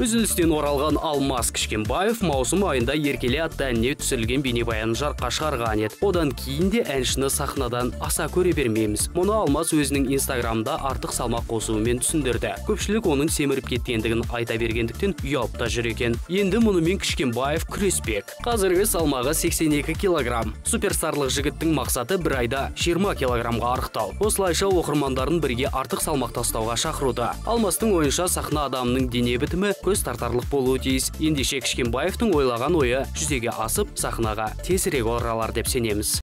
үзілістен оралған алмас кішкенбаев маусым айында еркеле атты әніне түсірілген бейнебаянын жарыққа шығарған еді. Одан кейін де әншіні сахнадан аса көре бермейміз. Мұны алмас өзінің инстаграмда артық салмақ қосуымен түсіндірді. Көпшілік оның семіріп кеткендігін айта бергендіктен ұялып та жүр екен. Енді мұнымен кішкенбаев күреспек. Қазіргі салмағы 82 килограмм. Суперстарлық жігіттің мақсаты бір айда 20 килограммға арықтау. Осылайша оқырмандарын бірге артық салмақ тастауға шақыруда. Алмастың ойынша сахна адамының дене бітімі көз тартарлық болуы тиіс. Ендеше кішкенбаевтың ойлаған ойы жүзеге асып сахнаға тезірек оралар деп сенеміз.